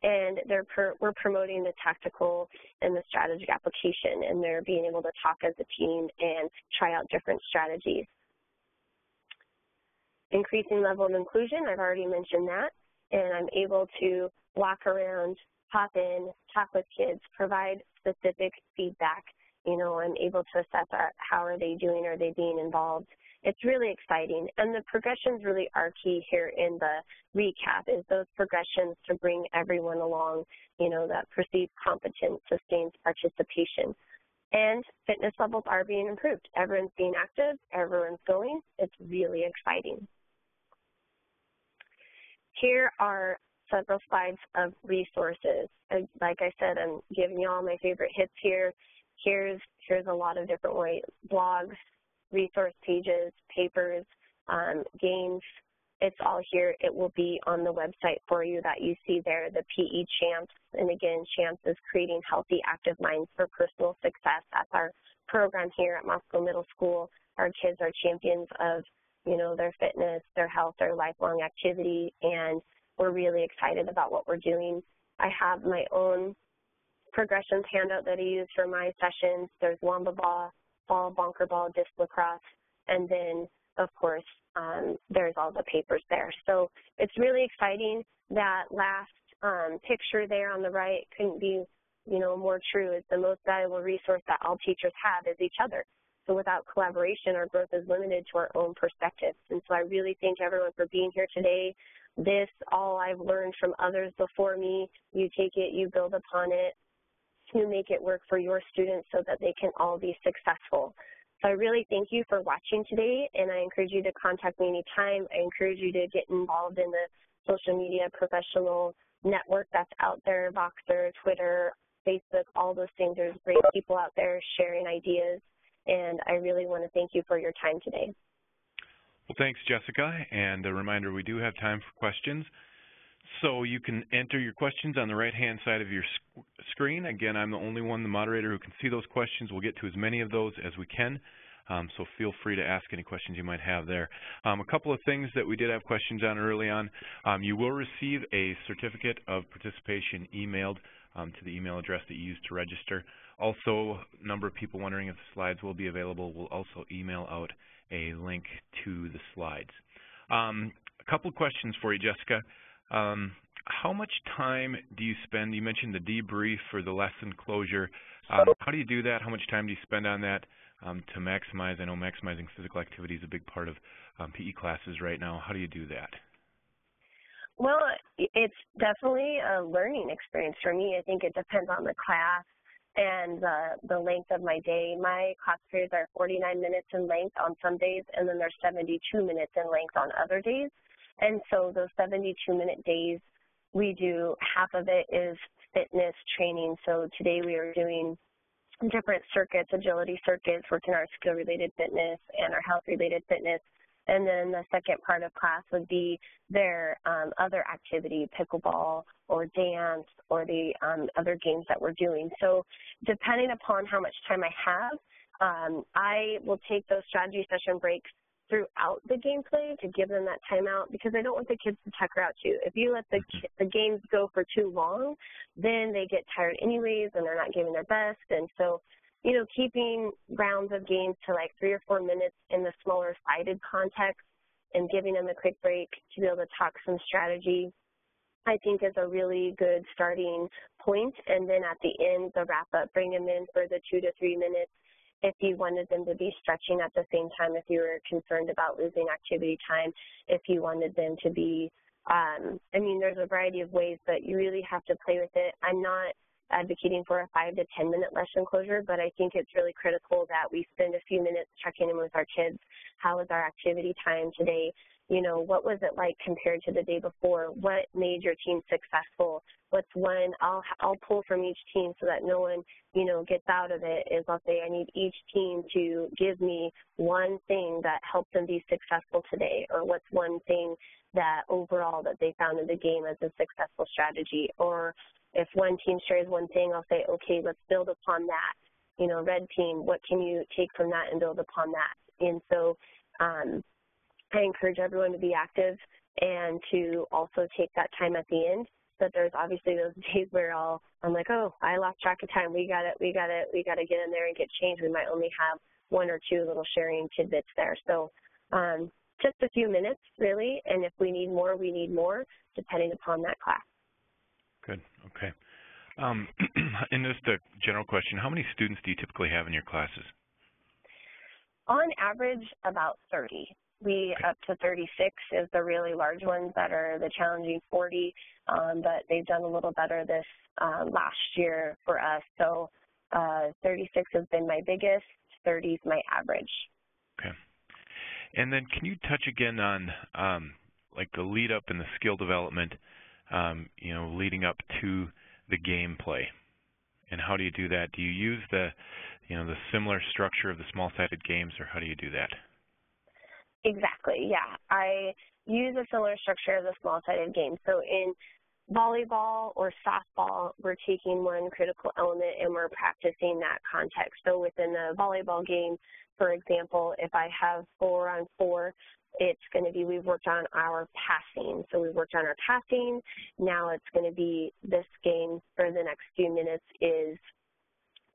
and they're we're promoting the tactical and the strategic application and they're being able to talk as a team and try out different strategies. Increasing level of inclusion, I've already mentioned that and I'm able to walk around, pop in, talk with kids, provide specific feedback. You know, I'm able to assess how are they doing, are they being involved. It's really exciting. And the progressions really are key here in the recap is those progressions to bring everyone along, you know, that perceived competence sustains participation. And fitness levels are being improved. Everyone's being active, everyone's going. It's really exciting. Here are several slides of resources. Like I said, I'm giving you all my favorite hits here. Here's, here's a lot of different ways, blogs, resource pages, papers, um, games. It's all here. It will be on the website for you that you see there, the PE Champs. And again, Champs is creating healthy, active minds for personal success. That's our program here at Moscow Middle School. Our kids are champions of you know, their fitness, their health, their lifelong activity, and we're really excited about what we're doing. I have my own progressions handout that I use for my sessions. There's Wamba ball, ball, bonker ball, disc lacrosse, and then, of course, um, there's all the papers there. So it's really exciting. That last um, picture there on the right couldn't be, you know, more true. It's the most valuable resource that all teachers have is each other. So without collaboration, our growth is limited to our own perspectives. And so I really thank everyone for being here today. This, all I've learned from others before me, you take it, you build upon it to make it work for your students so that they can all be successful. So I really thank you for watching today, and I encourage you to contact me anytime. I encourage you to get involved in the social media professional network that's out there, Voxer, Twitter, Facebook, all those things. There's great people out there sharing ideas and I really want to thank you for your time today. Well, thanks, Jessica. And a reminder, we do have time for questions. So you can enter your questions on the right-hand side of your sc screen. Again, I'm the only one, the moderator, who can see those questions. We'll get to as many of those as we can. Um, so feel free to ask any questions you might have there. Um, a couple of things that we did have questions on early on. Um, you will receive a certificate of participation emailed um, to the email address that you used to register. Also, a number of people wondering if the slides will be available. We'll also email out a link to the slides. Um, a couple of questions for you, Jessica. Um, how much time do you spend? You mentioned the debrief for the lesson closure. Um, how do you do that? How much time do you spend on that um, to maximize? I know maximizing physical activity is a big part of um, PE classes right now. How do you do that? Well, it's definitely a learning experience for me. I think it depends on the class and the, the length of my day. My class periods are 49 minutes in length on some days, and then they're 72 minutes in length on other days. And so those 72-minute days, we do half of it is fitness training. So today we are doing different circuits, agility circuits, working our skill-related fitness and our health-related fitness. And then the second part of class would be their um, other activity, pickleball or dance or the um, other games that we're doing. So depending upon how much time I have, um, I will take those strategy session breaks throughout the gameplay to give them that timeout because I don't want the kids to tucker out too. If you let the, mm-hmm. the games go for too long, then they get tired anyways and they're not giving their best. And so you know, keeping rounds of games to like three or four minutes in the smaller sided context and giving them a quick break to be able to talk some strategy, I think is a really good starting point. And then at the end, the wrap up, bring them in for the two to three minutes if you wanted them to be stretching at the same time, if you were concerned about losing activity time, if you wanted them to be, um, I mean, there's a variety of ways, but you really have to play with it. I'm not advocating for a five to 10 minute lesson closure, but I think it's really critical that we spend a few minutes checking in with our kids. How was our activity time today? You know, what was it like compared to the day before? What made your team successful? What's one, I'll, I'll pull from each team so that no one, you know, gets out of it is I'll say I need each team to give me one thing that helped them be successful today or what's one thing that overall that they found in the game as a successful strategy or if one team shares one thing, I'll say, okay, let's build upon that. You know, red team, what can you take from that and build upon that? And so um, I encourage everyone to be active and to also take that time at the end. But there's obviously those days where I'll, I'm like, oh, I lost track of time. We got it. We got it. We got to get in there and get changed. We might only have one or two little sharing tidbits there. So um, just a few minutes, really. And if we need more, we need more, depending upon that class. Good. Okay. Um, and just a general question, how many students do you typically have in your classes? On average, about 30. We okay. up to 36 is the really large ones that are the challenging 40, um, but they've done a little better this uh, last year for us. So uh, 36 has been my biggest, 30 is my average. Okay. And then can you touch again on um, like the lead up and the skill development um, you know, leading up to the gameplay. And how do you do that? Do you use the, you know, the similar structure of the small-sided games, or how do you do that? Exactly. Yeah, I use a similar structure of the small-sided game. So in volleyball or softball, we're taking one critical element and we're practicing that context. So within the volleyball game, for example, if I have four on four, it's going to be we've worked on our passing. So we've worked on our passing. Now it's going to be this game for the next few minutes is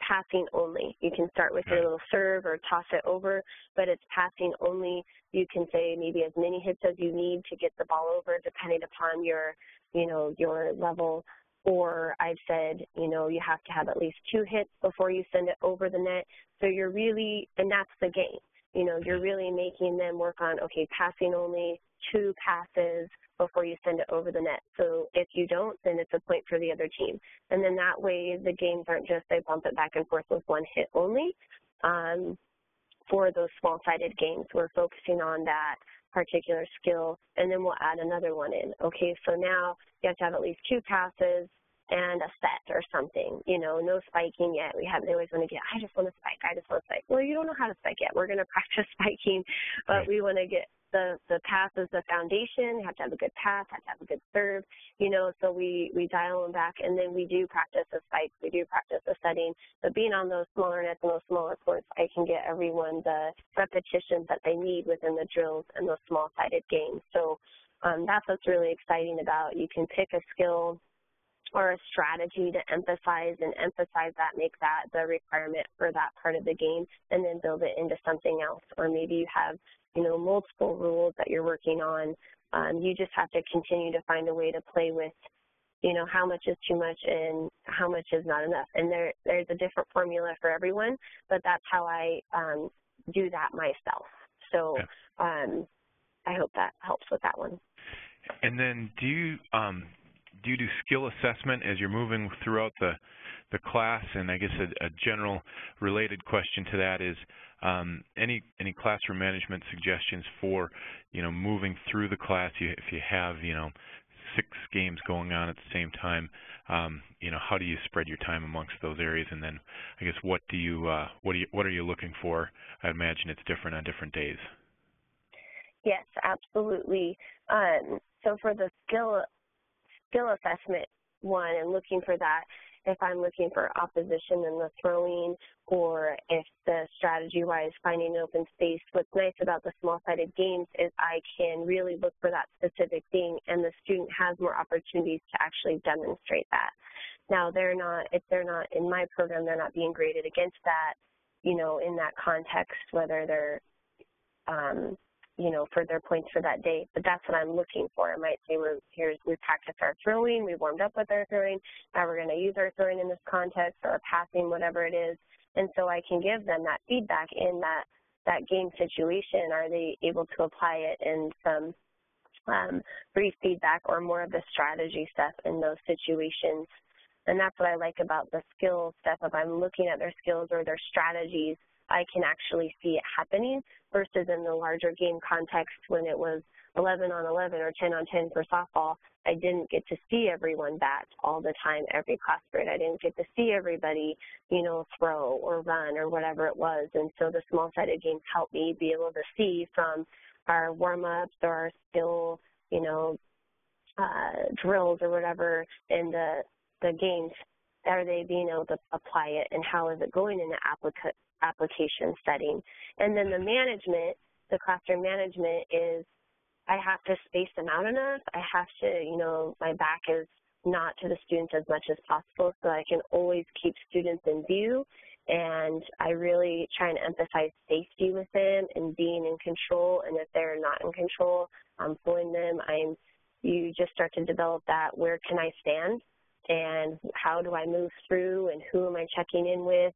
passing only. You can start with your little serve or toss it over, but it's passing only. You can say maybe as many hits as you need to get the ball over, depending upon your, you know, your level. Or I've said, you know, you have to have at least two hits before you send it over the net. So you're really, and that's the game you know, you're really making them work on, okay, passing only two passes before you send it over the net. So if you don't, then it's a point for the other team. And then that way the games aren't just they bump it back and forth with one hit only. Um, for those small-sided games, we're focusing on that particular skill, and then we'll add another one in. Okay, so now you have to have at least two passes and a set or something, you know, no spiking yet. We have, they always want to get, I just want to spike, I just want to spike. Well, you don't know how to spike yet. We're going to practice spiking, but right. we want to get the, the pass as the foundation. You have to have a good pass, have to have a good serve, you know, so we, we dial them back and then we do practice the spikes, we do practice the setting. But being on those smaller nets and those smaller courts, I can get everyone the repetitions that they need within the drills and those small-sided games. So um, that's what's really exciting about. You can pick a skill or a strategy to emphasize and emphasize that, make that the requirement for that part of the game, and then build it into something else. Or maybe you have, you know, multiple rules that you're working on. Um, you just have to continue to find a way to play with, you know, how much is too much and how much is not enough. And there, there's a different formula for everyone, but that's how I um, do that myself. So um, I hope that helps with that one. And then do you um, you do skill assessment as you're moving throughout the the class? And I guess a, a general related question to that is um, any any classroom management suggestions for you know moving through the class you, if you have you know six games going on at the same time um, you know how do you spread your time amongst those areas and then I guess what do you uh, what do you what are you looking for I imagine it's different on different days Yes, absolutely. Um, so for the skill skill assessment one and looking for that if I'm looking for opposition in the throwing or if the strategy-wise finding open space. What's nice about the small-sided games is I can really look for that specific thing and the student has more opportunities to actually demonstrate that. Now they're not, if they're not in my program, they're not being graded against that, you know, in that context, whether they're, um, you know, for their points for that day. But that's what I'm looking for. I might say we're here's we practiced our throwing, we warmed up with our throwing, now we're going to use our throwing in this context or passing, whatever it is. And so I can give them that feedback in that that game situation. Are they able to apply it in some um, brief feedback or more of the strategy stuff in those situations? And that's what I like about the skills stuff. If I'm looking at their skills or their strategies, I can actually see it happening versus in the larger game context when it was 11 on 11 or 10 on 10 for softball, I didn't get to see everyone bat all the time, every class period. I didn't get to see everybody, you know, throw or run or whatever it was. And so the small-sided games helped me be able to see from our warm-ups or our skill, you know, uh, drills or whatever in the, the games, are they being able to apply it and how is it going in the applica- application setting? And then the management, the classroom management is I have to space them out enough. I have to, you know, my back is not to the students as much as possible so I can always keep students in view. And I really try and emphasize safety with them and being in control. And if they're not in control, I'm pulling them. I'm, you just start to develop that where can I stand and how do I move through and who am I checking in with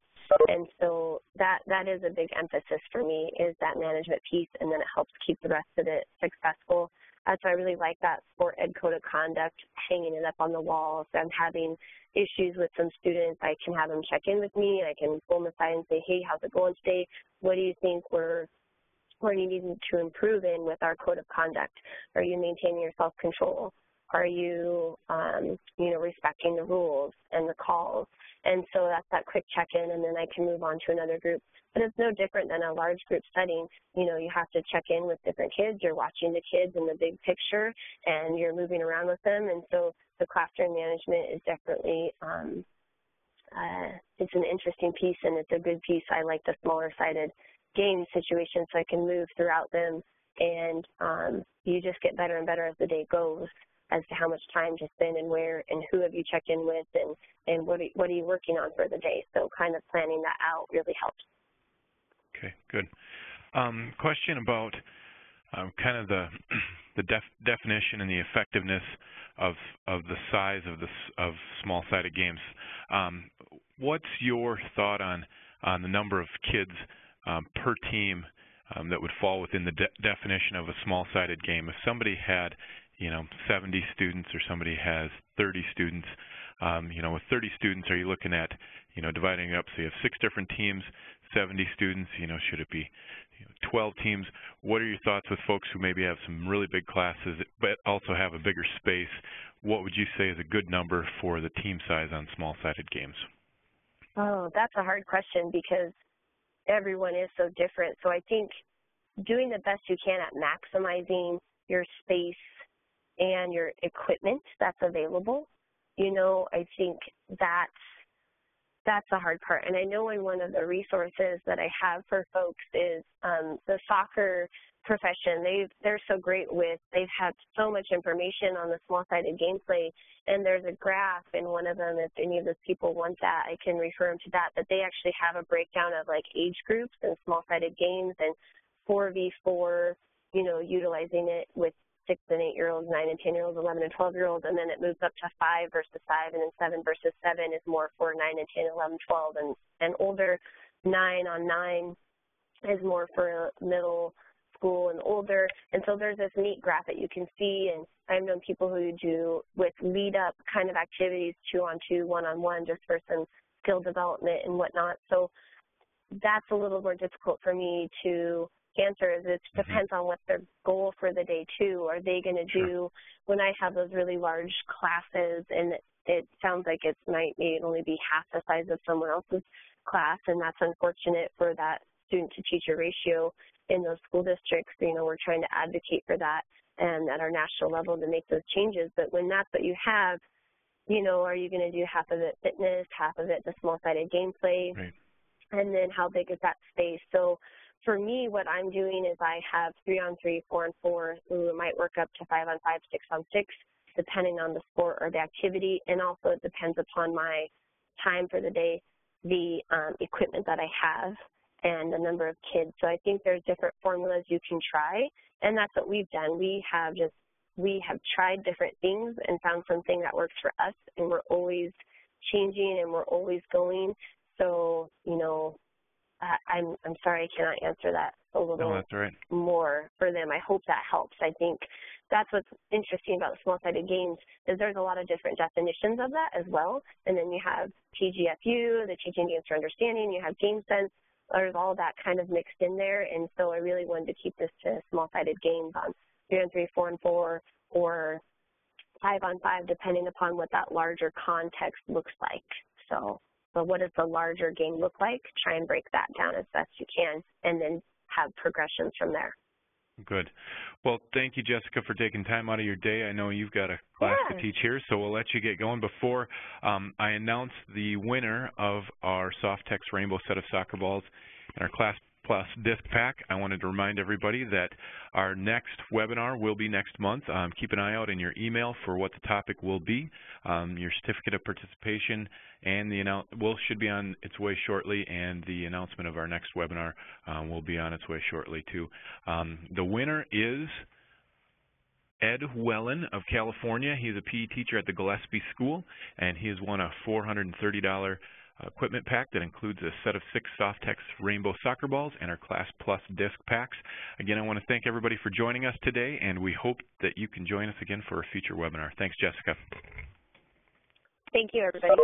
and so that that is a big emphasis for me is that management piece, and then it helps keep the rest of it successful. Uh, so I really like that sport ed code of conduct, hanging it up on the wall. If I'm having issues with some students, I can have them check in with me, and I can pull them aside and say, hey, how's it going today? What do you think we're we're needing to improve in with our code of conduct? Are you maintaining your self-control? Are you, um, you know, respecting the rules and the calls? And so that's that quick check-in, and then I can move on to another group. But it's no different than a large group setting. You know, you have to check in with different kids. You're watching the kids in the big picture, and you're moving around with them. And so the classroom management is definitely um, uh, it's an interesting piece, and it's a good piece. I like the smaller-sided game situation, so I can move throughout them, and um, you just get better and better as the day goes as to how much time to spend and where and who have you checked in with and, and what, are, what are you working on for the day. So kind of planning that out really helps. Okay, good. Um, question about um, kind of the the def definition and the effectiveness of of the size of the of small-sided games. Um, what's your thought on on the number of kids um, per team um, that would fall within the de definition of a small-sided game? If somebody had you know 70 students or somebody has 30 students. Um, you know with 30 students are you looking at you know dividing up so you have six different teams 70 students you know should it be you know, 12 teams? What are your thoughts with folks who maybe have some really big classes but also have a bigger space? What would you say is a good number for the team size on small sided games? Oh that's a hard question because everyone is so different. So i think doing the best you can at maximizing your space and your equipment that's available. You know, I think that's that's the hard part. And I know in one of the resources that I have for folks is um, the soccer profession. They they're so great with they've had so much information on the small-sided gameplay, and there's a graph in one of them. If any of those people want that, I can refer them to that. But they actually have a breakdown of like age groups and small-sided games and 4v4. You know, utilizing it with six and eight year olds, nine and 10 year olds, 11 and 12 year olds, and then it moves up to five versus five, and then seven versus seven is more for nine and 10, 11, 12, and, and older. Nine on nine is more for middle school and older. And so there's this neat graph that you can see, and I've known people who do with lead up kind of activities, two on two, one on one, just for some skill development and whatnot. So that's a little more difficult for me to answers. It mm-hmm. depends on what their goal for the day too. Are they going to do when I have those really large classes and it sounds like it might maybe only be half the size of someone else's class, and that's unfortunate for that student to teacher ratio in those school districts. You know, we're trying to advocate for that and at our national level to make those changes. But when that's what you have, you know, are you going to do half of it fitness, half of it the small-sided gameplay, right. and then how big is that space? So for me, what I'm doing is I have three on three, four on four. We might work up to five on five, six on six. depending on the sport or the activity, and also it depends upon my time for the day, the um, equipment that I have, and the number of kids. So I think there's different formulas you can try, and that's what we've done. We have just we have tried different things and found something that works for us, and we're always changing and we're always going. So you know, I'm I'm sorry I cannot answer that a little no, right. more for them. I hope that helps. I think that's what's interesting about small-sided games is there's a lot of different definitions of that as well. And then you have TGFU, the Teaching Games for Understanding. You have Game Sense. There's all that kind of mixed in there. And so I really wanted to keep this to small-sided games on three on three, four on four, or five on five, depending upon what that larger context looks like. So, so what does the larger game look like? Try and break that down as best you can, and then have progressions from there. Good. Well, thank you, Jessica, for taking time out of your day. I know you've got a class yeah. to teach here, so we'll let you get going. Before um, I announce the winner of our Softex Rainbow set of soccer balls in our Class Plus disc pack, I wanted to remind everybody that our next webinar will be next month. Um, keep an eye out in your email for what the topic will be. Um, your certificate of participation and the will should be on its way shortly, and the announcement of our next webinar um, will be on its way shortly too. Um, the winner is Ed Wellen of California. He's a PE teacher at the Gillespie School, and he has won a $430 equipment pack that includes a set of six Softex Rainbow soccer balls and our Class Plus disc packs. Again, I want to thank everybody for joining us today, and we hope that you can join us again for a future webinar. Thanks, Jessica. Thank you, everybody.